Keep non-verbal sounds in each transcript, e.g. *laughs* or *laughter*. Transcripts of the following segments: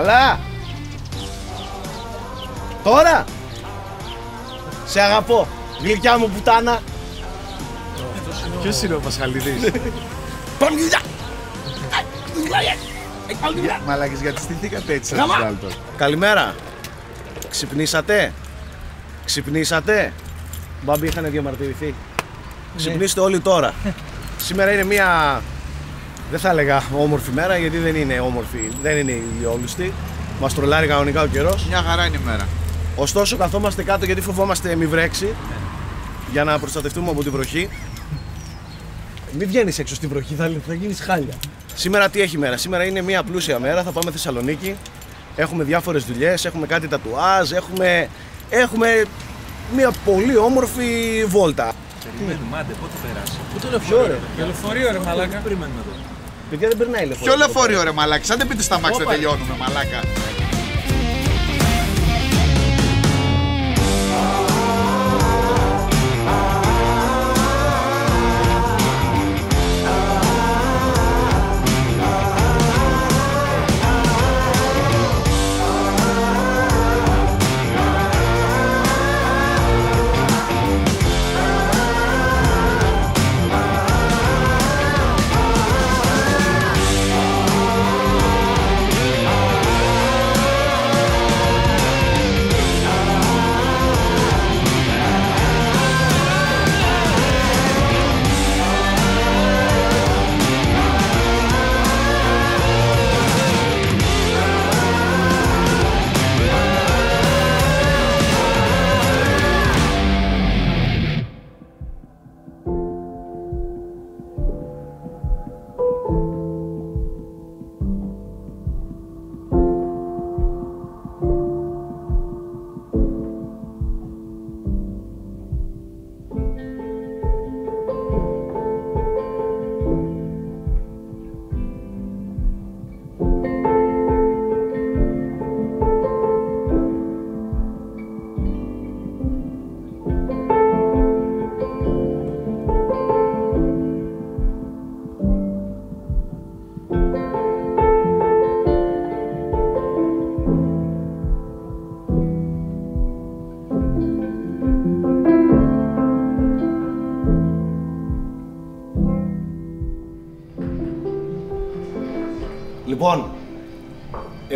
Καλά. Τώρα. Σε αγαπώ. Γλυκιά μου πουτάνα. Ποιος είναι ο Πασχαλίδης; *laughs* Πάμε γλυκιά. Μαλάκες γιατί στηθήκατε έτσι σαν Γαμά. τους Ντάλτον. Καλημέρα. Ξυπνήσατε; Ξυπνήσατε; Μπάμπη είχαν διαμαρτυρηθεί. Ξυπνήστε όλοι τώρα. *laughs* Σήμερα είναι μια. Δεν θα έλεγα όμορφη μέρα γιατί δεν είναι όμορφη, δεν είναι ηλιόλουστη. Μας τρολάρει κανονικά ο καιρός. Μια χαρά είναι η μέρα. Ωστόσο, καθόμαστε κάτω γιατί φοβόμαστε μη βρέξει για να προστατευτούμε από την βροχή. Μην βγαίνεις έξω στη βροχή, θα, θα γίνεις χάλια. Σήμερα τι έχει μέρα, σήμερα είναι μια πλούσια μέρα. Θα πάμε Θεσσαλονίκη. Έχουμε διάφορες δουλειές, έχουμε κάτι τατουάζ, έχουμε, έχουμε μια πολύ όμορφη βόλτα. Περιμένουμε, άντε, πότε περάσει; Πού το λεωφορείο, ρε. Για λεωφορείο, ρε μαλάκα; Περιμένουμε εδώ; Παιδιά δεν περνάει λεωφορείο. Ποιο λεωφορείο ρε μαλάκα, σαν δεν πείτε στα μάξι δεν Όπα. τελειώνουμε μαλάκα.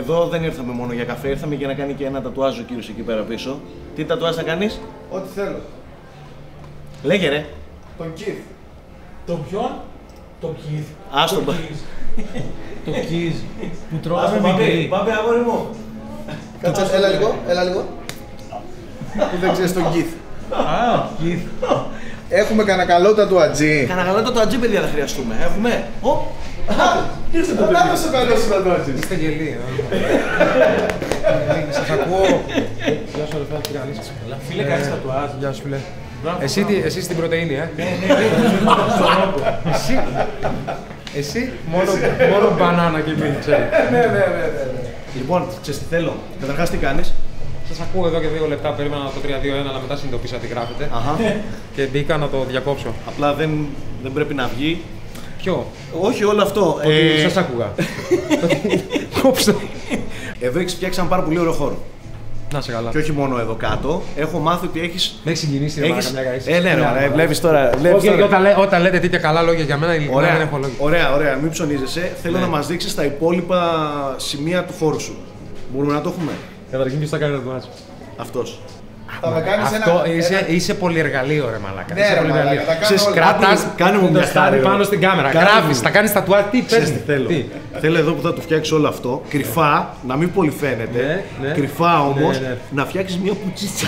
Εδώ δεν ήρθαμε μόνο για καφέ, ήρθαμε για να κάνει και ένα τατουάζ ο κύριος εκεί πέρα πίσω. Τι τατουάζ θα κάνεις; Ό,τι θέλω. Λέγε ρε. Τον Keith. Το ποιον; Το Keith. Άστο Το μπα. Keith. *laughs* Το Keith που τρώγαμε μικρή. Πάμε αγόρι μου. Κάτσε, έλα λίγο, έλα λίγο. *laughs* Που δεν ξέρεις τον Keith. Α, Keith. *laughs* Έχουμε κανένα καλό τατουατζή. Καναγαλά το τατζί παιδιά θα χρειαστούμε. Έχουμε. Ω, Ήρθε το παιδί. στο καλό σου τατουατζή. Είστε γελοί. Σας ακούω. Γεια σου αδερφέ, κύριε Αλήσης. Φίλε, κάνεις τατουάζ. Γεια σου φίλε. Μπράβο. Εσύ, τι- εσύ στην πρωτεΐνη, ε. Εσύ, εσύ μόνο, μόνο μπανάνα και μίλk, ξέρω. Λοιπόν, ξέρεις τι θέλω. Καταρχάς τι κάνεις; Σας ακούω εδώ και δύο λεπτά, περίμενα το 3-2-1, αλλά μετά συνειδητοποίησα τι γράφετε. Αχα. Και μπήκα να το διακόψω. Απλά δεν, δεν πρέπει να βγει. Ποιο; Όχι όλο αυτό. Ότι Ε, σας άκουγα. *laughs* Κόψτε. Εδώ έχεις φτιάξει ένα πάρα πολύ ωραίο χώρο. Να σε καλά. Και όχι μόνο εδώ κάτω. Έχω μάθει ότι έχεις... Με έχεις συγκινήσει ρε έχεις... μαλάκα, μια Ε, ναι, ρε, ρε, βλέπεις τώρα. Βλέπεις Όχι, τώρα. όταν, λέ- όταν λέτε τέτοια καλά λόγια για μένα, ειλικρινά δεν Ωραία, έχω λόγια. ωραία, ωραία, μην ψωνίζεσαι. Θέλω Ναι. να μας δείξεις τα υπόλοιπα σημεία του χώρου σου. Μπορούμε να το έχουμε; Καταρχήν ποιος θα κάνει το μάτσο; Αυτός. Θα με κάνεις Αυτό ένα... είσαι, ένα- είσαι πολυεργαλείο, ρε μαλάκα. Ναι, είσαι ρε πολυεργαλείο. μαλάκα, τα κάνω Ξέρεις, όλα. κράτα- Κρατάς, κάνε μου το μια στάρι χάρη, πάνω ρε. στην κάμερα. Κάνε Γράφεις, μου. θα κάνεις τατουά. Τι Ξέρεις παίρνεις. τι θέλω. Τι; Θέλω εδώ που θα το φτιάξει όλο αυτό, κρυφά, να μην πολύ φαίνεται. Ναι, ναι. Κρυφά όμως, Ναι, ναι. να φτιάξεις μια πουτσίτσα.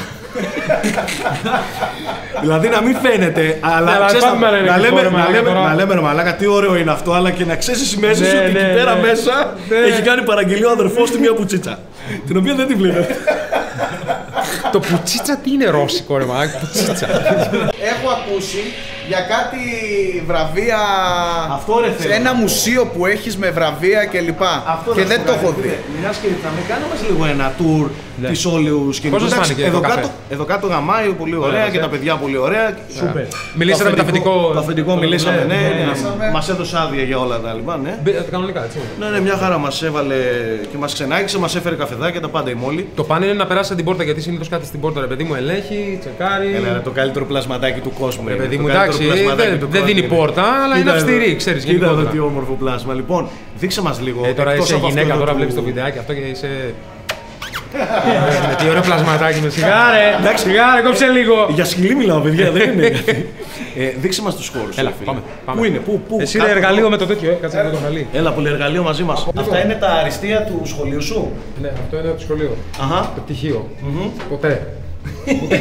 Δηλαδή να μην φαίνεται, αλλά αλλά ξέρεις, πάμε να, με να ελληνικό, λέμε, ρε να, μαλάκα, λέμε, τώρα. να λέμε ρε μαλάκα τι ωραίο είναι αυτό, αλλά και να ξέρεις μέσα Ναι, σου ότι ναι, εκεί πέρα ναι. μέσα Ναι. έχει κάνει παραγγελία ο αδερφός του μια πουτσίτσα. την οποία δεν την βλέπετε. Το πουτσίτσα τι είναι ρώσικο, ρε μαλάκα. Πουτσίτσα. Έχω ακούσει για κάτι βραβεία. Αυτό ρε σε θέλω ένα να πω. μουσείο που έχεις με βραβεία κλπ. Αυτό Και θα δεν σου το πω έχω κάτι. δει. Μιας και θα με κάνω μας λίγο ένα tour Ναι. της όλου σκηνικού. Πώς σας Εντάξει, φάνηκε εδώ, το καφέ; κάτω, εδώ κάτω γαμάει πολύ ωραία και τα παιδιά πολύ ωραία. Σούπερ. Το Μιλήσατε με το αφεντικό. Το αφεντικό μιλήσαμε, ναι, ναι, ναι. μιλήσαμε. Μας έδωσε άδεια για όλα τα λοιπά, ναι. Μπε- Κανονικά, έτσι. Ναι, ναι, μια χαρά μας έβαλε και μας ξενάγησε, μας έφερε καφεδάκια, τα πάντα η μόλι. Το πάνε είναι να περάσει την πόρτα γιατί συνήθως κάτι στην πόρτα, ρε παιδί μου, ελέγχει, τσεκάρει. Έλα, ρε, το καλύτερο πλασματάκι του κόσμου. Ρε είναι. παιδί Το μου, καλύτερο εντάξει, πλασματάκι δεν- του δεν κόσμου δίνει είναι. πόρτα, αλλά είναι Κοίτα εδώ. αυστηρή, ξέρεις, Κοίτα εδώ γενικότερα. τι όμορφο πλάσμα. Λοιπόν, δείξε μας λίγο. Ε, τώρα εκτός είσαι από αυτό γυναίκα, εδώ τώρα του- βλέπεις το βιντεάκι αυτό και είσαι. Ε, Τι ωραίο πλασματάκι με σιγάρε! Σιγάρε, κόψε λίγο! Για σκυλί μιλάω, παιδιά, δεν είναι. ε, δείξε μας τους χώρους. Έλα, ρε φίλε. πάμε, πάμε. Πού είναι, πού, πού. Εσύ κάτω ρε εργαλείο εδώ. με το τέτοιο, ε, κάτσε να το εργαλείο. Έλα, πολυεργαλείο μαζί μας. Αυτά είναι τα αριστεία του σχολείου σου; Ναι, αυτό είναι από το σχολείο. Αχα. Το πτυχίο. Ποτέ. Ούτε-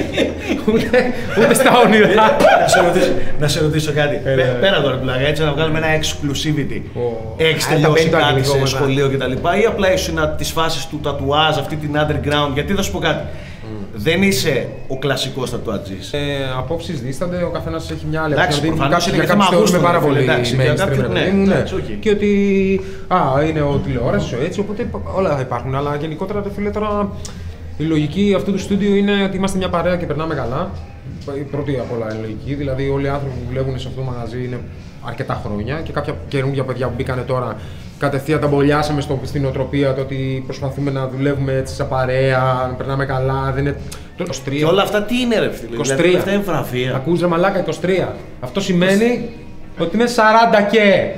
Ούτε ούτε στα όνειρα. να, σε ρωτήσω, να σε ρωτήσω κάτι. Έλα. Πέ- Πέρα τώρα πλάκα, έτσι να βγάλουμε ένα exclusivity. Ω. Έχεις Α, τελειώσει τα κάτι αγγλικό σε μετά. σχολείο κτλ. Ή απλά ήσουν τη φάση του τατουάζ, αυτή την underground. Γιατί θα σου πω κάτι. Δεν είσαι ο κλασικός τατουατζής. Ε, Απόψεις δίστανται, ο καθένας έχει μια άλλη Εντάξει, άποψη. προφανώς Κάποιοι- είναι για και θέμα κάποιους θεωρούμε γούστων, πάρα ρε πολύ φίλε, εντάξει, για mainstream, κάποιους, ρε ναι, παιδί μου, ναι. εντάξει, οκ. Και ότι. Α, είναι ο τηλεόρασης, ο έτσι, οπότε όλα υπάρχουν. Αλλά γενικότερα, ρε φίλε, τώρα η λογική αυτού του στούντιο είναι ότι είμαστε μια παρέα και περνάμε καλά. Η πρώτη απ' όλα είναι λογική. Δηλαδή, όλοι οι άνθρωποι που δουλεύουν σε αυτό το μαγαζί είναι αρκετά χρόνια και κάποια καινούργια παιδιά που μπήκανε τώρα κατευθείαν τα μπολιάσαμε στο, στην νοοτροπία το ότι προσπαθούμε να δουλεύουμε έτσι σαν παρέα, να περνάμε καλά. Δεν είναι. Το 23. Και όλα αυτά τι είναι, ρε φίλε. 23. Δηλαδή, όλα αυτά είναι βραβεία. Ακούς ρε μαλάκα 23. Αυτό σημαίνει ότι είναι 40 και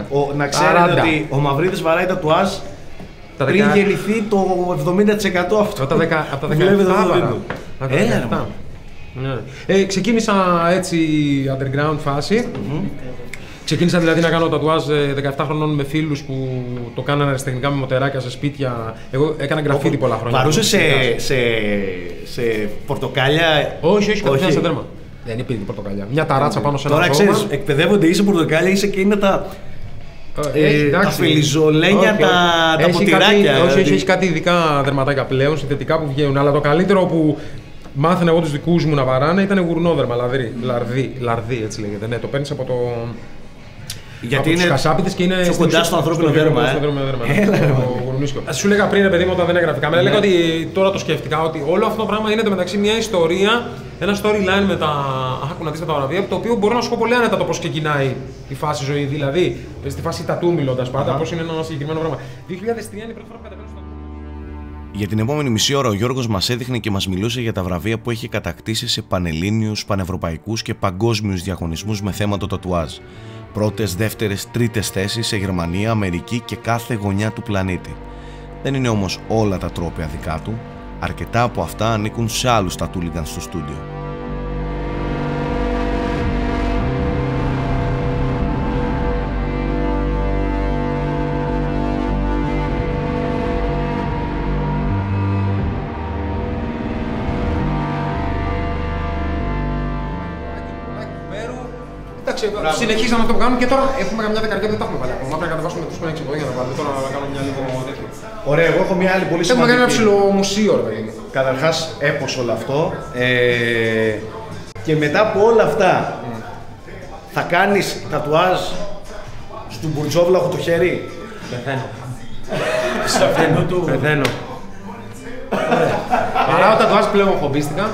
41. Ο, να ξέρετε 40. ότι ο Μαυρίδης βαράει τατουάζ Τα πριν δεκα- γεννηθεί το 70% αυτό. Από τα 10 από τα που βλέπετε 17 εδώ βαρά. βίντεο. Από τα Έλα, ρε, 17. μα. Ναι. Ε, ξεκίνησα έτσι underground φάση. Ξεκίνησα δηλαδή να κάνω τατουάζ ε, 17 χρονών με φίλους που το κάνανε αριστεχνικά με μοτεράκια σε σπίτια. Εγώ έκανα γραφίδι πολλά χρόνια. Παρούσε σε, σε, σε πορτοκάλια; Όχι, όχι, κατευθείαν σε δέρμα. Δεν υπήρχε πορτοκαλιά. Μια ταράτσα πάνω σε ένα Τώρα σώμα. ξέρεις, εκπαιδεύονται είσαι πορτοκάλια, είσαι και είναι τα. Ε, Ε, εντάξει. τα φελιζολένια, Όχι, τα- όχι. τα Έχει ποτηράκια, κάτι- Όχι, δηλαδή. όχι, έχει κάτι ειδικά δερματάκια πλέον, συνθετικά που βγαίνουν. Αλλά το καλύτερο που μάθαινα εγώ τους δικούς μου να βαράνε ήταν γουρνόδερμα, λαδρί. Λαρδί, λαρδί έτσι λέγεται. Ναι, το παίρνεις από το. Γιατί από είναι τους κασάπιδες και είναι πιο στην κοντά ουσία στο ανθρώπινο στο δέρμα, στο ε. δέρμα, δέρμα, Έλα, ναι, ρε, το μάνα. γουρνούσκιο. Ας Σου έλεγα πριν, ρε παιδί μου, όταν δεν έγραφε κάμερα, έλεγα ότι τώρα το σκέφτηκα ότι όλο αυτό το πράγμα είναι μεταξύ μια ιστορία, ένα storyline με τα. Αχ, να δεις με τα βραβεία, το οποίο μπορώ να σου πω πολύ άνετα το πώς ξεκινάει η φάση ζωή. Δηλαδή, στη φάση τατού μιλώντας πάντα, πώς είναι ένα συγκεκριμένο πράγμα. 2003 είναι η πρώτη φορά που κατεβαίνω στο Για την επόμενη μισή ώρα ο Γιώργος μας έδειχνε και μας μιλούσε για τα βραβεία που έχει κατακτήσει σε πανελλήνιους, πανευρωπαϊκούς και παγκόσμιους διαγωνισμούς με θέμα το τατουάζ. Πρώτες, δεύτερες, τρίτες θέσεις σε Γερμανία, Αμερική και κάθε γωνιά του πλανήτη. Δεν είναι όμως όλα τα τρόπια δικά του, αρκετά από αυτά ανήκουν σε άλλους τατούλιγκαν στο στούντιο. Συνεχίζαμε αυτό που κάνουμε και τώρα έχουμε καμιά δεκαετία που δεν τα έχουμε βάλει ακόμα. Πρέπει να κατεβάσουμε του πέντε από εδώ για να βάλουμε. Τώρα να κάνουμε μια λίγο τέτοιο. Ωραία, εγώ έχω μια άλλη πολύ Έχουμε κάνει ένα σημαντική. ψηλό μουσείο, ρε παιδί μου. Καταρχάς, έπω όλο αυτό. Ε, και μετά από όλα αυτά, θα κάνεις τατουάζ στον μπουρτζόβλαχο το χέρι; Πεθαίνω. Σε αυτήν του. Πεθαίνω. Παρά όταν το πλέον χομπίστηκα.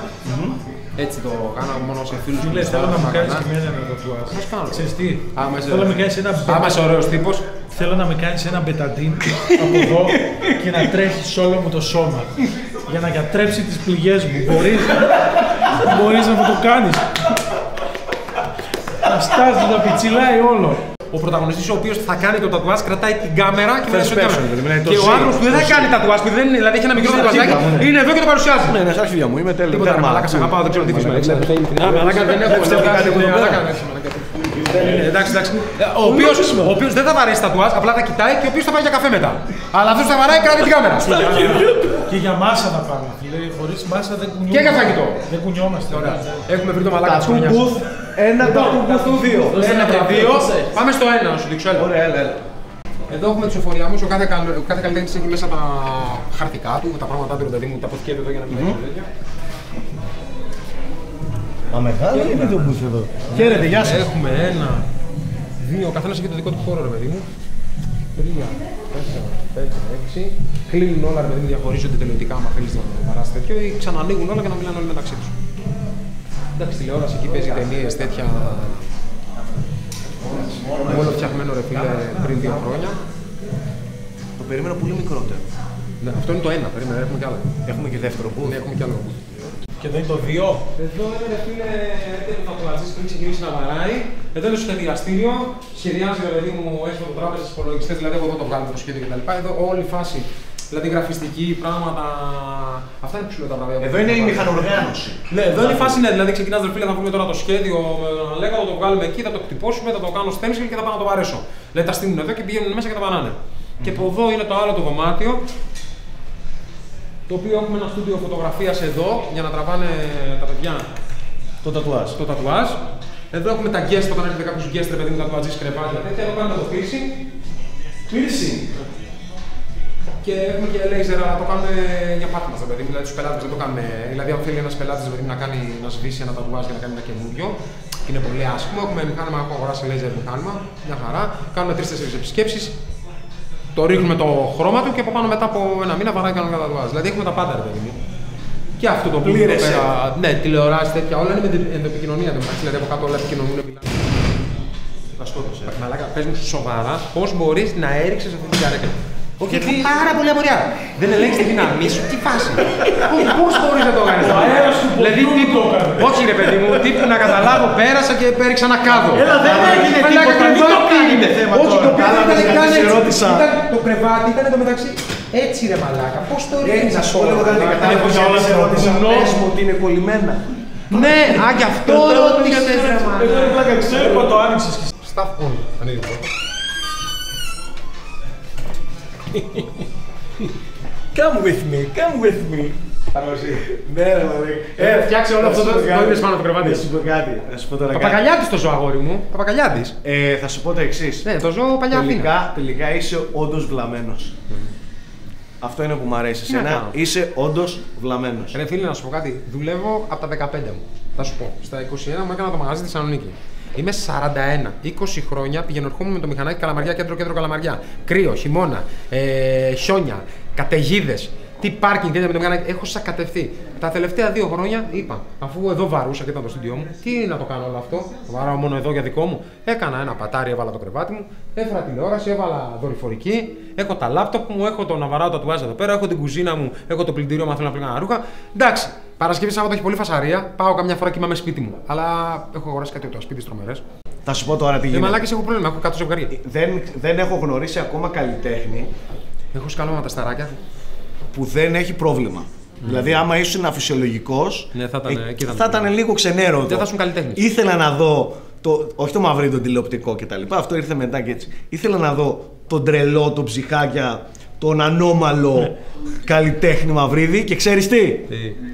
Έτσι το κάνω μόνο σε φίλους Φίλε, θέλω να μου κάνεις και εμένα ένα τατουάζ. Πώς κάνω. Ξέρεις τι, Άμα είσαι- θέλω να με κάνεις ένα Άμα είσαι ωραίος τύπος, Θέλω να με κάνεις ένα μπεταντίν από εδώ και να τρέχεις σε όλο μου το σώμα. Για να γιατρέψει τις πληγές μου. Μπορείς, μπορείς να μου το κάνεις. Να στάζει, να πιτσιλάει όλο. Ο πρωταγωνιστής ο οποίος θα κάνει το τατουάζ κρατάει την κάμερα και μιλάει First στο person, κάμερα. δηλαδή, μιλάει το Και ο ζει, άνθρωπος που δεν το θα ζει. κάνει τατουάζ, που δεν είναι, δηλαδή έχει ένα μικρό Στα τατουάζάκι, αρχίδια μου, ναι. είναι εδώ και το παρουσιάζει. Ναι, ναι, στα αρχίδια μου, είμαι τέλειο. Τίποτα ρε μαλάκα, σε αγαπάω, δεν ξέρω τι θες Α, μαλάκα δεν έχω Πιστεύω μαλάκα, κάτι από ναι, εδώ μαλάκα, πέρα. ναι, μαλάκα. Ε, Εντάξει, εντάξει. Ε, Ο οποίος, ο οποίος δεν θα βαρέσει τατουάζ, απλά θα κοιτάει και ο οποίος θα πάει για καφέ μετά. Αλλά αυτός θα βαράει κρατάει την κάμερα. Και για μάσα να πάμε. Φίλε, χωρίς μάσα δεν κουνιόμαστε. Και για φαγητό. Δεν κουνιόμαστε. Έχουμε βρει το μαλάκα της Τατού χρονιάς. booth, ένα τατού booth, δύο. Ένα και δύο. Πάμε στο ένα, να σου δείξω. έλα. Ωραία, έλα, έλα. Εδώ έχουμε τους εφοριάμου. Ο κάθε, καλ- ο κάθε καλλιτέχνης έχει μέσα τα χαρτικά του, τα πράγματά του, ρε παιδί μου, τα αποθηκεύει εδώ για να μην έχει τέτοια. Α, μεγάλο είναι το μπουθ εδώ. Χαίρετε, γεια σας. Έχουμε ένα, δύο, ο καθένας έχει το δικό του χώρο, ρε παιδί μου. Τρία, τέσσερα, πέντε, έξι. Κλείνουν όλα, ρε παιδί μου, διαχωρίζονται τελειωτικά. άμα θέλεις να παράσει τέτοιο, ή ξανανοίγουν όλα και να μιλάνε όλοι μεταξύ τους. Εντάξει, τηλεόραση εκεί παίζει ταινίες τέτοια. Όλο φτιαχμένο ρε φίλε πριν δύο χρόνια. Το περίμενα πολύ μικρότερο. Ναι, αυτό είναι το ένα, περίμενα, έχουμε κι άλλο. Έχουμε και δεύτερο Ναι, booth. έχουμε κι άλλο. Και εδώ είναι το 2. Εδώ είναι ρε φίλε, έρχεται το αυτοκρατζής πριν ξεκινήσει να βαράει. Εδώ είναι στο σχεδιαστήριο, σχεδιάζει ρε παιδί μου, έχει φωτοτράπεζε, υπολογιστές, δηλαδή από εδώ το βγάλουμε το σχέδιο κτλ. Εδώ όλη η φάση, δηλαδή γραφιστική, πράγματα. Αυτά είναι που σου λέω τα βραβεία. Εδώ είναι η μηχανοργάνωση. Ναι, εδώ είναι η φάση, ναι, δηλαδή ξεκινάς ρε φίλε, θα βρούμε τώρα το σχέδιο με τον Αλέκα, θα το βγάλουμε εκεί, θα το χτυπώσουμε, θα το κάνω stencil και θα πάω να το βαρέσω. Δηλαδή τα στείλουν εδώ και πηγαίνουν μέσα και τα βαράνε. Και από εδώ είναι το άλλο το δωμάτιο, το οποίο έχουμε ένα στούντιο φωτογραφίας εδώ για να τραβάνε τα παιδιά Το τατουάζ. το τατουάζ. Εδώ έχουμε τα guest, όταν έρχεται κάποιο guest, ρε παιδί μου, τατουαζή κρεβάτια τέτοια. Εδώ κάνουμε το piercing. Piercing. Και έχουμε και laser, αλλά το κάνουμε για πάρτι μας, ρε παιδί μου. Δηλαδή, τους πελάτες δεν το κάνουμε. Δηλαδή, αν θέλει ένας πελάτης να, κάνει, να σβήσει ένα τατουάζ και να κάνει ένα καινούριο, και είναι πολύ άσχημο. Έχουμε μηχάνημα, έχω αγοράσει laser μηχάνημα, μια χαρά. Κάνουμε τρει-τέσσερι επισκέψεις. Το ρίχνουμε το χρώμα του και από πάνω μετά από ένα μήνα βαράει κανένα τατουάζ. Δηλαδή, έχουμε τα πάντα, ρε παιδί μου. Και αυτό το πλήρες πέρα. Ναι, τηλεοράσει τέτοια. Όλα είναι με την ενδοεπικοινωνία. Το μεταξύ, δηλαδή από κάτω όλα επικοινωνούν. Μιλάνε. Θα σκότωσε. Μαλάκα, πες μου σοβαρά πώς μπορείς να έριξες αυτή την καρέκλα. Όχι, γιατί πάρα πολύ απορία. Δεν ελέγχεις τη δύναμή σου, τι φάση. Πώς μπορείς να το κάνεις αυτό. Δηλαδή, τύπου, όχι ρε παιδί μου, τύπου να καταλάβω, πέρασα και έριξα ένα κάδο. Έλα, δεν έγινε Μαλάκα, τίποτα, μην το κρεβάτι κάνετε είναι. θέμα Όχι, τώρα. το κρεβάτι Καλά, ήταν δεν καν σε έτσι. ρώτησα. Ήταν- Το κρεβάτι ήταν το μεταξύ έτσι ρε μαλάκα. Πώς το Ε, ρίχνεις να σου πω λίγο κάτι κατάλαβα όλα σε ερώτησα. Πες μου ότι είναι κολλημένα. Ναι, α, γι' αυτό ρώτησε ρε μαλάκα. Ξέρω το άνοιξες και Staff on. Ανοίγει το. Come with me, come with me. Ναι, ρε μωρέ. Ε, φτιάξε όλο θα αυτό σου το- πω το κάτι. είδες πάνω από το κρεβάτι. Θα σου πω κάτι. Θα σου πω τώρα κάτι. Παπαγαλιάτη το ζω, αγόρι μου. Παπαγαλιάτη. Ε, θα σου πω το εξής. Ναι, το ζω παλιά Αθήνα. Τελικά, τελικά είσαι όντως βλαμμένος. Αυτό είναι που μου αρέσει. να Εσένα κάνω. είσαι όντως βλαμμένος. Ρε φίλε, να σου πω κάτι. Δουλεύω από τα 15 μου. Θα σου πω. Στα 21 μου έκανα το μαγαζί στη Θεσσαλονίκη. Είμαι 41. 20 χρόνια πηγαίνω ερχόμουν με το μηχανάκι καλαμαριά, κέντρο, κέντρο καλαμαριά. Κρύο, χειμώνα, ε, χιόνια, καταιγίδες. Τι πάρκινγκ τέτοια με το μηχανάκι. Έχω σακατευτεί. Τα τελευταία δύο χρόνια είπα, αφού εδώ βαρούσα και ήταν το στούντιό μου, τι να το κάνω όλο αυτό. Το βαράω μόνο εδώ για δικό μου. Έκανα ένα πατάρι, έβαλα το κρεβάτι μου, έφερα τηλεόραση, έβαλα δορυφορική, έχω τα λάπτοπ μου, έχω το να βαράω τα τουάζ εδώ πέρα, έχω την κουζίνα μου, έχω το πλυντήριο μου, αν θέλω να πλύνω ρούχα. Εντάξει, Παρασκευή Σάββατο έχει πολύ φασαρία, πάω καμιά φορά κοιμάμαι σπίτι μου. Αλλά έχω αγοράσει κάτι από το σπίτι τρομερέ. Θα σου πω τώρα τι Ε, γίνεται. μαλάκες έχω πρόβλημα, έχω κάτω ζευγαρία. Δεν, δεν έχω γνωρίσει ακόμα καλλιτέχνη Έχω σκαλώμα τα σταράκια. Που δεν έχει πρόβλημα. Δηλαδή, άμα ήσουν φυσιολογικό, Ναι, θα ήταν- εκεί ήταν θα το ήταν λίγο ξενέρο. Δεν θα ήσουν καλλιτέχνης. Ήθελα να δω. Το, όχι το μαυρί, το τηλεοπτικό κτλ. Αυτό ήρθε μετά και έτσι. Ήθελα να δω τον τρελό, τον ψυχάκια, τον ανώμαλο καλλιτέχνη Μαυρίδη και ξέρεις τι;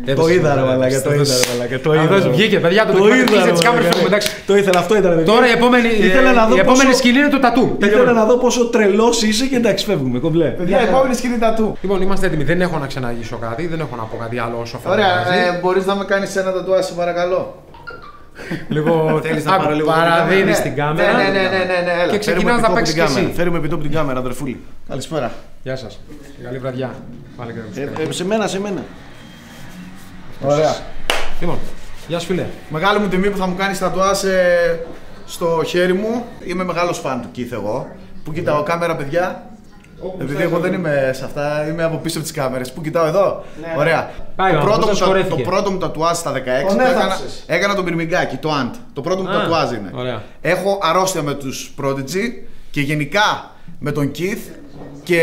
Το Έδωσε, είδα ρε ε, μαλάκα, το είδα ρε μαλάκα. Το είδα. Αυτός ρε. βγήκε, παιδιά, το Το ντοκιμαντέρ, είδα, κλείσε ρε τις κάμερες, μαλάκα. φεύγουμε, εντάξει. Το ήθελα, αυτό ήταν. παιδιά. Τώρα η επόμενη, Ήθελα να δω η επόμενη πόσο- σκηνή είναι το τατού. Ήθελα Τελειώνει. να δω πόσο τρελός είσαι και εντάξει, φεύγουμε κομπλέ. Παιδιά, επόμενη σκηνή τατού. Λοιπόν, είμαστε έτοιμοι. Δεν έχω να ξαναγήσω κάτι, δεν έχω να πω κάτι άλλο όσο αφορά. το Ωραία, μαγαζί. ε, μπορείς να με κάνεις ένα τατουάζ, σε παρακαλώ. Λοιπόν, *laughs* Θέλεις να άκου, πάρω λίγο την παραδίδεις κάμερα; την Ναι, κάμερα ναι, ναι, ναι, ναι, ναι, έλα. και ξεκινάς να παίξεις και εσύ. Φέρουμε επιτόπου την κάμερα, αδερφούλη. Καλησπέρα. Γεια σας. Καλή βραδιά. Πάλι και Ε, ε, σε μένα, σε μένα. Ωραία. Λοιπόν, γεια σου φίλε. Μεγάλη μου τιμή που θα μου κάνεις τατουάζ ε, στο χέρι μου. Είμαι μεγάλος φαν του Keith εγώ. Πού κοιτάω κάμερα, παιδιά. Επειδή εγώ δεν είμαι σε αυτά, είμαι από πίσω από τις κάμερες. Πού κοιτάω εδώ; Ωραία. Πάει ο το, πρώτο άνθρωπος, μου, τα- χορεύτηκε. το πρώτο μου τατουάζ στα 16 Τον το έκανα, έθαψες. έκανα το μυρμηγκάκι, το Ant. Το πρώτο μου Α, τατουάζ είναι. ωραία. Έχω αρρώστια με τους Prodigy και γενικά με τον Keith και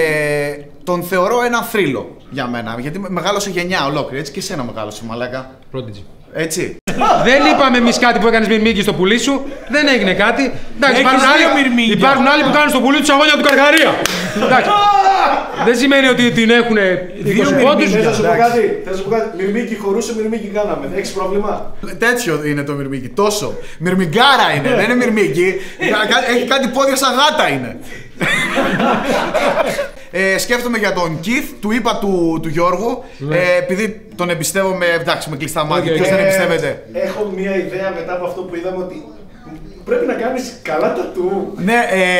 τον θεωρώ ένα θρύλο για μένα. Γιατί μεγάλωσε γενιά ολόκληρη. Έτσι και εσένα μεγάλωσε, μαλάκα. Prodigy. Έτσι. Δεν είπαμε εμείς κάτι που έκανες μυρμήγκι στο πουλί σου. Δεν έγινε κάτι. Εντάξει, Έχεις υπάρχουν δύο άλλοι, μυρμήγκια. υπάρχουν άλλοι που κάνουν στο πουλί τους σαγόνια του καρχαρία. Εντάξει. Δεν σημαίνει ότι την έχουν 20 πόντους. Θες να σου πω κάτι, θες να σου πω κάτι. Μυρμήγκι χωρούσε, μυρμήγκι κάναμε. Έχεις πρόβλημα; Τέτοιο είναι το μυρμήγκι. Τόσο. Μυρμηγκάρα είναι, δεν είναι μυρμήγκι. *laughs* Κα- κα- Έχει κάτι πόδια σαν γάτα είναι. Ε, σκέφτομαι για τον Keith, του είπα του, του Γιώργου, ε, επειδή τον εμπιστεύομαι, εντάξει, με κλειστά μάτια. Οκ, Ποιος οκ. δεν εμπιστεύεται; Έχω μία ιδέα μετά από αυτό που είδαμε ότι πρέπει να κάνεις καλά τα του. Ναι,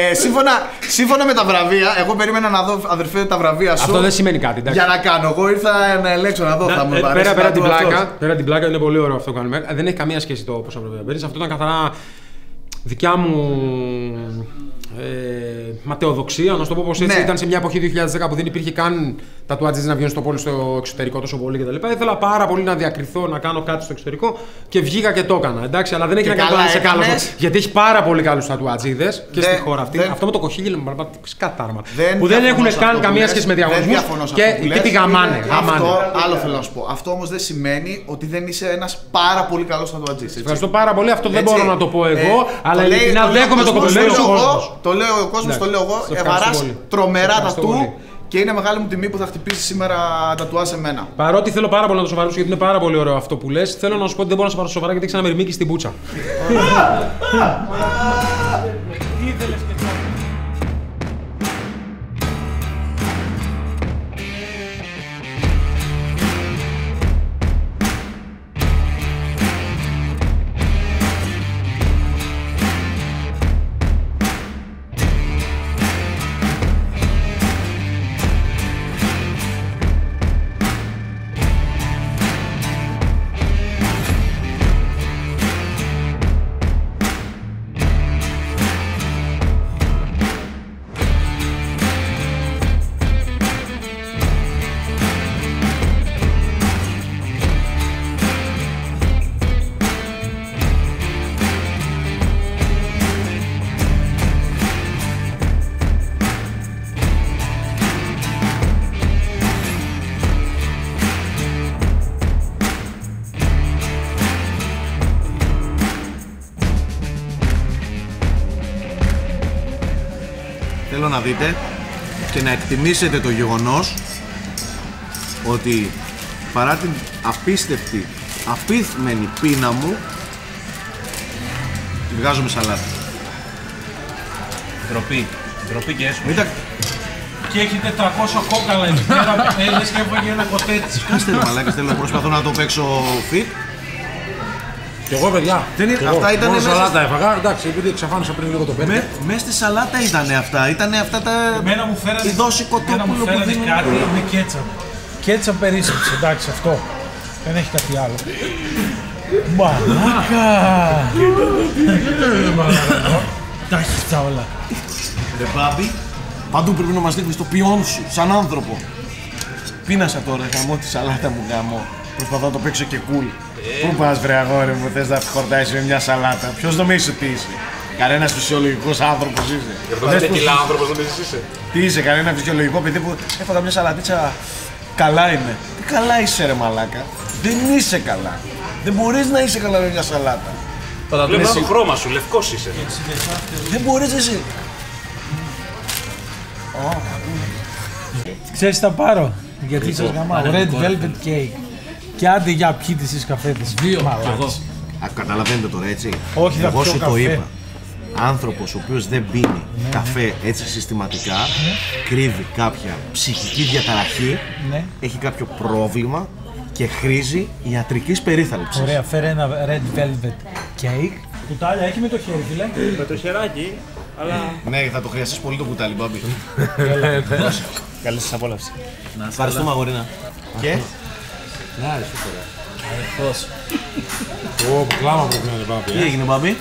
ε, σύμφωνα, σύμφωνα με τα βραβεία, εγώ περίμενα να δω αδερφέ τα βραβεία σου. Αυτό δεν σημαίνει κάτι. εντάξει. Για να κάνω, εγώ ήρθα να ελέγξω να δω. θα μου Ε, αρέσει πέρα, να πέρα, δω την αυτός. πλάκα, πέρα την πλάκα είναι πολύ ωραίο αυτό που κάνουμε. Ε, Δεν έχει καμία σχέση το πόσα βραβεία παίρνεις. Αυτό ήταν καθαρά δικιά μου ε, ματαιοδοξία, να σου το πω πώ έτσι. Ναι. Ήταν σε μια εποχή 2010 που δεν υπήρχε καν τα τουάτζες να βγαίνουν στο πόλο στο εξωτερικό τόσο πολύ κτλ. Ήθελα πάρα πολύ να διακριθώ, να κάνω κάτι στο εξωτερικό και βγήκα και το έκανα. Εντάξει, αλλά δεν έχει Και να κάνει καλά να είσαι καλό. έκανες. Γιατί έχει πάρα πολύ καλούς τατουατζίδε και στη Δεν- χώρα αυτή. δεν- Αυτό με το κοχύγελο μου παραπάνω σκατάρμα. Δεν Που δεν διαφωνώ έχουν σε καν αυτό που καμία λες. σχέση με Δεν διαγωνισμούς διαφωνώ σε και αυτό που οι λες. τύποι γαμάνε. γαμάνε. Αυτό άλλο θέλω να σου πω. Αυτό όμως δεν σημαίνει ότι δεν είσαι ένας πάρα πολύ καλός τατουατζή. Ευχαριστώ πάρα πολύ. Αυτό δεν Έτσι. μπορώ να το πω εγώ, Ε, αλλά το λέει- ειλικρινά το λέει ο δέχομαι το κόσμος, κοπελέο το ο λέω εγώ, κόσμος. Το λέω ο κόσμο, το λέω εγώ. Σε ευχαριστώ Ευαρά πολύ. Σε τρομερά τα ευχαριστώ πολύ. του και είναι μεγάλη μου τιμή που θα χτυπήσεις σήμερα τα τουά σε μένα. Παρότι θέλω πάρα πολύ να το σοβαρήσω γιατί είναι πάρα πολύ ωραίο αυτό που λες, θέλω να σου πω ότι δεν μπορώ να σε πάρω σοβαρά γιατί έχει ένα μυρμήκι στην πούτσα. Θέλω να δείτε και να εκτιμήσετε το γεγονός ότι παρά την απίστευτη, απίθμενη πείνα μου τη βγάζω με σαλάτα. Ντροπή. Ντροπή και έσχο. Μην τα Και έχει 400 κόκαλα εκεί πέρα. Έλες και έφαγε ένα κοτέτσι. κάστε ρε μαλάκες, θέλω προσπαθώ να το παίξω fit. Κι εγώ, παιδιά. Δεν είναι- κι εγώ. αυτά ήταν Μόνο μέσα- σαλάτα έφαγα. Εντάξει, επειδή εξαφάνισα πριν λίγο το πέντε. Με, μες στη σαλάτα ήτανε αυτά, ήτανε αυτά τα... Εμένα μου φέρανε, Η δόση εμένα μου κοτόπουλο που φέρανε δίνουν. κάτι με κέτσαπ. Κέτσαπ περίσσεψε, εντάξει αυτό. Δεν έχει κάτι άλλο. Μαλάκα! Τα έχεις τα όλα. Ρε μπάμπι, παντού πρέπει να μας δείχνεις το ποιόν σου, σαν άνθρωπο. Πίνασα τώρα, γαμώ τη σαλάτα μου, γαμώ. Προσπαθώ να το παίξω και cool. Πού πας βρε αγόρι μου, θες να χορτάσεις με μια σαλάτα; Ποιος νομίζεις ότι είσαι; Κανένας φυσιολογικός άνθρωπος είσαι. Λες πως- άνθρωπος δεν είσαι. Τι είσαι, κανένα φυσιολογικό παιδί που έφαγα μια σαλατίτσα. Καλά είμαι. Τι καλά είσαι, ρε μαλάκα. Δεν είσαι καλά. Δεν μπορείς να είσαι καλά με μια σαλάτα. Βλέπω το χρώμα σου, λευκός είσαι. Δεν μπορείς εσύ. Ξέρεις τι θα πάρω. Γιατί σας γαμάω. Red Velvet Cake. Και άντε για πιείτε εσείς καφέ της. Δύο. Μαλάκες. Α, καταλαβαίνετε τώρα, έτσι. Όχι, θα Εγώ πιω σου το καφέ. είπα. Άνθρωπος ο οποίος δεν πίνει καφέ έτσι συστηματικά, κρύβει κάποια ψυχική διαταραχή, Ναι. έχει κάποιο πρόβλημα και χρήζει ιατρικής περίθαλψης. Ωραία, φέρε ένα Red Velvet Cake. Κουτάλια έχει με το χέρι, φίλε. Με το χεράκι, αλλά. Ναι, θα το χρειαστείς πολύ το κουτάλι, μπάμπι. Καλή σας απόλαυση. Ευχαριστούμε, αγορίνα. Και; Ω, κλάμα πρέπει να είναι τι μπάμπη; έγινε, μπάμπι.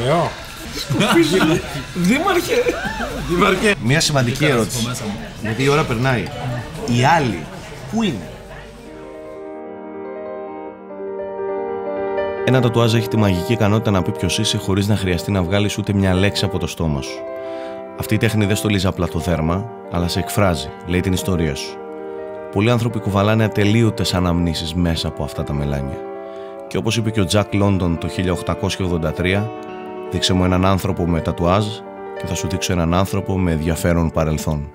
Ωραίο. Μια σημαντική ερώτηση. Γιατί η ώρα περνάει. Οι άλλοι, πού είναι; Ένα τατουάζ έχει τη μαγική ικανότητα να πει ποιος είσαι χωρίς να χρειαστεί να βγάλεις ούτε μια λέξη από το στόμα σου. Αυτή η τέχνη δεν στολίζει απλά το δέρμα, αλλά σε εκφράζει, λέει την ιστορία σου. Πολλοί άνθρωποι κουβαλάνε ατελείωτες αναμνήσεις μέσα από αυτά τα μελάνια. Και όπως είπε και ο Τζακ Λόντον το 1883, δείξε μου έναν άνθρωπο με τατουάζ και θα σου δείξω έναν άνθρωπο με ενδιαφέρον παρελθόν.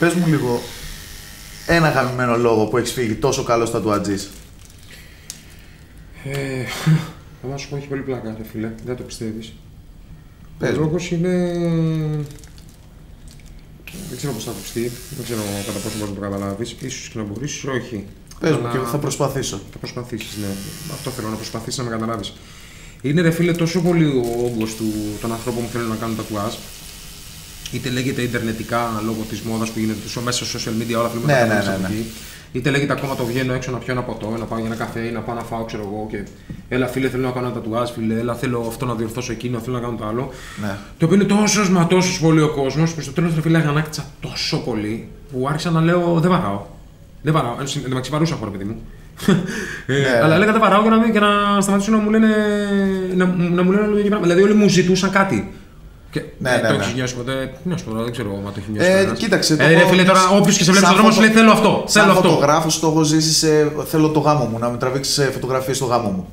Πες μου λίγο ένα αγαπημένο λόγο που έχεις φύγει τόσο καλό τατουατζής. Ε, θα σου πω, έχει πολύ πλάκα, ρε φίλε. Δεν το πιστεύεις. Πες Ο μου. λόγος είναι. Δεν ξέρω πώς θα ακουστεί. Δεν ξέρω κατά πόσο μπορεί να το καταλάβεις. σω και να μπορείς, ίσως όχι. Πες μου Αλλά και θα προσπαθήσω. Θα προσπαθήσεις, ναι. Αυτό θέλω να προσπαθήσεις να με καταλάβεις. Είναι ρε φίλε τόσο πολύ ο όγκος των ανθρώπων που θέλουν να κάνουν τατουάζ. Είτε λέγεται ιντερνετικά λόγω της μόδας που γίνεται τόσο μέσα στα social media, όλα θέλουμε Ναι, να τα ναι, κάνουμε ναι, από ναι. εκεί. Είτε λέγεται ακόμα το βγαίνω έξω να πιω ένα ποτό, να πάω για ένα καφέ ή να πάω να φάω, ξέρω εγώ. Και έλα φίλε, θέλω να κάνω ένα τατουάζ, φίλε, έλα θέλω αυτό να διορθώσω εκείνο, θέλω να κάνω το άλλο. Ναι. Το οποίο είναι τόσο μα τόσο πολύ ο κόσμος που στο τέλος ρε φίλε αγανάκτησα τόσο πολύ που άρχισα να λέω δεν βαράω. Δεν βαράω. Εν τω μεταξύ βαρούσα χώρο, παιδί μου. ε, Ναι. Αλλά έλεγα δεν βαράω για να, μην- για να σταματήσουν να μου λένε. να, να μου λένε όλο το ίδιο πράγμα. Δηλαδή όλοι μου ζητούσαν κάτι. Και, Ναι, ε, ναι, το ναι. έχεις νιώσει ποτέ; Τι να σου πω, τώρα, δεν ξέρω αν το έχεις νιώσει. Ε, κανένας. κοίταξε, το Ε, ρε έχω- φίλε, τώρα όποιος και σε βλέπει σαν στον δρόμο σου φωτο- λέει θέλω αυτό. Σαν Θέλω αυτό. φωτογράφος το έχω ζήσει σε... Θέλω το γάμο μου, να με τραβήξεις φωτογραφίες στο γάμο μου.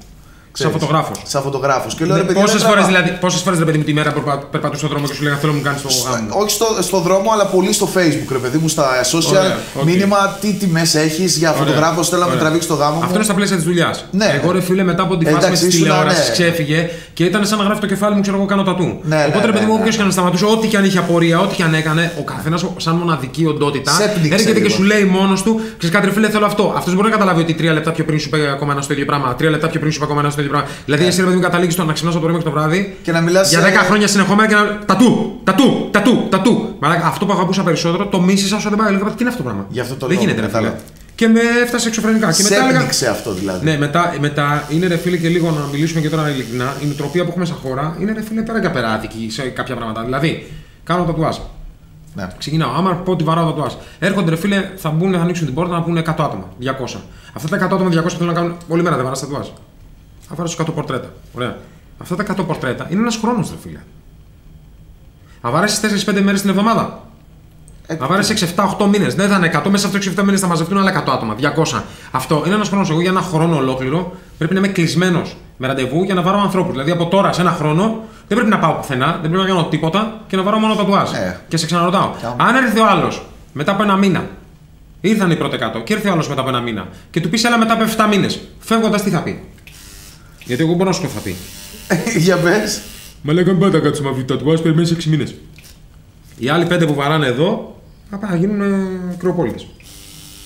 Σαν Ξέρεις. φωτογράφος. Σαν φωτογράφος. Και λέω ρε παιδιά, Πόσες δεν φορές τραβάω. δηλαδή, πόσες φορές, ρε παιδί μου τη μέρα που περπα- περπατούσε στον δρόμος και σου λέγανε θέλω να μου κάνεις το γάμο. μου». Όχι στο, στο δρόμο, αλλά πολύ στο facebook, ρε παιδί μου, στα social. Ωραία, οκ. Μήνυμα τι τιμές έχεις για Ωραία, φωτογράφος, θέλω να με ωραία. τραβήξεις το γάμο μου. Αυτό είναι στα πλαίσια της δουλειάς. Ναι. Εγώ ρε φίλε μετά από τη φάση Εντάξει, με της ήσουν, τηλεόρασης ναι. ξέφυγε και ήταν σαν να γράφει το κεφάλι μου, ξέρω εγώ κάνω τατού. Ναι, Οπότε ναι, ρε παιδί ναι, μου, ναι. όποιος και να σταματούσε, ό,τι και αν είχε απορία, ό,τι και αν έκανε, ο καθένας σαν μοναδική οντότητα Σε έπνιξε έρχεται και λίγο. σου λέει μόνος του, ξέρεις κάτι, ρε φίλε, θέλω αυτό. Αυτός μπορεί να καταλάβει ότι τρία λεπτά πιο πριν σου είπε ακόμα ένα στο ίδιο πράγμα, τρία λεπτά πιο πριν σου είπε ακόμα ένα στο ίδιο πράγμα. Δηλαδή εσύ ρε παιδί μου καταλήγεις στο να ξυπνάς το πρωί μέχρι το βράδυ Και να μιλάς για σε- 10 χρόνια συνεχόμενα και να. Τατού, τατού, τατού, τατού. Μαλάκα, αυτό που αγαπούσα περισσότερο το μίσησα όσο δεν πάει. Έλεγα, Τι είναι αυτό το πράγμα; Γι' αυτό το δεν λόγο, γίνεται, ρε φίλε. κατάλαβα. Και με έφτασε εξωφρενικά. Και Σε μετά έλεγα. έπνιξε αυτό δηλαδή. Ναι, μετά, μετά είναι ρε φίλε και λίγο να μιλήσουμε και τώρα ειλικρινά. Η νοοτροπία που έχουμε σαν χώρα είναι ρε φίλε πέρα και πέρα άδικη σε κάποια πράγματα. Δηλαδή, κάνω τατουάζ. Ναι. Ξεκινάω. Άμα πω ότι βαράω τατουάζ. Έρχονται ρε φίλε, θα μπουν, θα ανοίξουν την πόρτα να πούνε 100 άτομα. 200. Αυτά τα 100 άτομα 200 θέλουν να κάνουν. Όλη μέρα δεν βαράς τατουάζ. Θα βάρω 100 πορτρέτα. Ωραία. Αυτά τα 100 πορτρέτα είναι ένας χρόνος ρε φίλε. Θα βαρέσεις 4-5 μέρες την εβδομάδα. Ε, Θα βάλει 6-7-8 μήνες. Δεν θα είναι 100. Μέσα σε αυτού του 6-7 μήνες θα μαζευτούν άλλα 100 άτομα. 200. Αυτό είναι ένας χρόνος. Εγώ για ένα χρόνο ολόκληρο πρέπει να είμαι κλεισμένος με ραντεβού για να βάρω ανθρώπους. Δηλαδή από τώρα σε ένα χρόνο δεν πρέπει να πάω πουθενά, δεν πρέπει να κάνω τίποτα και να βάρω μόνο τατουάζ. Ε. Και σε ξαναρωτάω. Κι άμα. Αν έρθει ο άλλος μετά από ένα μήνα, ήρθαν οι πρώτοι 100 και έρθει ο άλλος μετά από ένα μήνα και του πεις έλα μετά από 7 μήνες, φεύγοντας τι θα πει; Γιατί εγώ μπορώ να σου πω τι θα πει. Για πες. Μα λέγανε πάντα κάτσε με τατουάζ, περιμένεις 6 μήνες. Οι άλλοι 5 που βαράνε εδώ θα πάνε να γίνουν κρεοπόλυτε.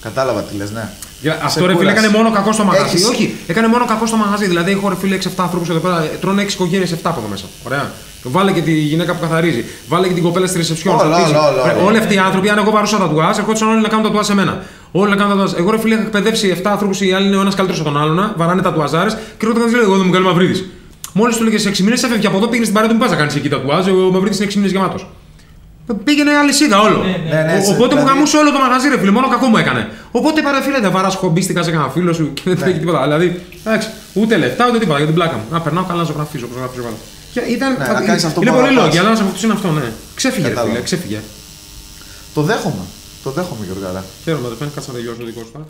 Κατάλαβα τι λες, ναι. Για, Σε αυτό ρε φίλε κούρασε. έκανε μόνο κακό στο μαγαζί. Έχεις- Όχι, έκανε μόνο κακό στο μαγαζί. Δηλαδή έχω ρε φίλε 6-7 ανθρώπου εδώ πέρα, ε, τρώνε 6 οικογένειες 7 από εδώ μέσα. Ωραία. Βάλε και τη γυναίκα που καθαρίζει. Βάλε και την κοπέλα στη ρεσεψιόν. Όλα, στα πτήσια. όλα, όλα, Ρε, όλα. Όλοι αυτοί οι άνθρωποι, αν εγώ βαρούσα τατουάζ, ερχόντουσαν όλοι να κάνουν τατουάζ σε μένα. Όλοι να κάνουν τατουάζ. Εγώ ρε φίλε είχα εκπαιδεύσει 7 ανθρώπου, οι άλλοι είναι ο ένας καλύτερος από τον άλλον, βαράνε τατουαζάρες και ρωτάω κάτι εγώ δεν μου κάνει μαυρίδης. Μόλις του λέγε σε 6 μήνες έφευγε από εδώ, πήγαινε στην παρέα του, μην πα να κάνεις εκεί τατουάζ, ο μαυρίδης είναι 6 μήνες γεμάτος. Πήγαινε αλυσίδα όλο. Ναι, ναι, Ο- σε- Οπότε μου δηλαδή- γαμούσε όλο το μαγαζί, ρε φίλε, μόνο κακό μου έκανε. Οπότε παρέ φίλε, δεν βαράς χομπίστηκα σε κανένα φίλο σου και δεν τρέχει τίποτα. Δηλαδή, εντάξει, ούτε λεφτά ούτε τίποτα για την πλάκα μου. Να περνάω καλά να ζωγραφίζω, όπως ζωγραφίζω καλά. Και ήταν, Ναι, να κάνεις αυτό είναι που πολύ αγαπάς. λόγια, αλλά ένα από αυτού είναι αυτό, ναι. Ξέφυγε, ρε Κατάλαβα. φίλε, ξέφυγε. Το δέχομαι. Το δέχομαι, Γιώργο. Χαίρομαι, δεν φαίνεται, κάτσε να τελειώσω το δικό σου τώρα.